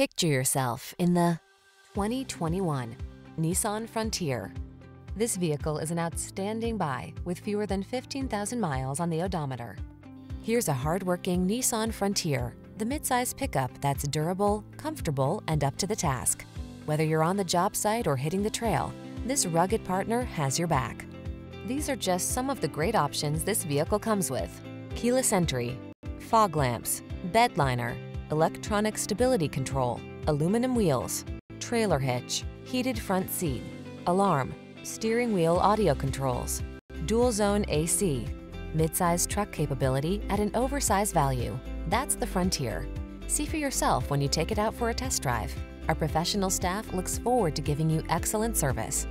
Picture yourself in the 2021 Nissan Frontier. This vehicle is an outstanding buy with fewer than 15,000 miles on the odometer. Here's a hardworking Nissan Frontier, the midsize pickup that's durable, comfortable, and up to the task. Whether you're on the job site or hitting the trail, this rugged partner has your back. These are just some of the great options this vehicle comes with. Keyless entry, fog lamps, bed liner, electronic stability control, aluminum wheels, trailer hitch, heated front seat, alarm, steering wheel audio controls, dual zone AC, midsize truck capability at an oversized value. That's the Frontier. See for yourself when you take it out for a test drive. Our professional staff looks forward to giving you excellent service.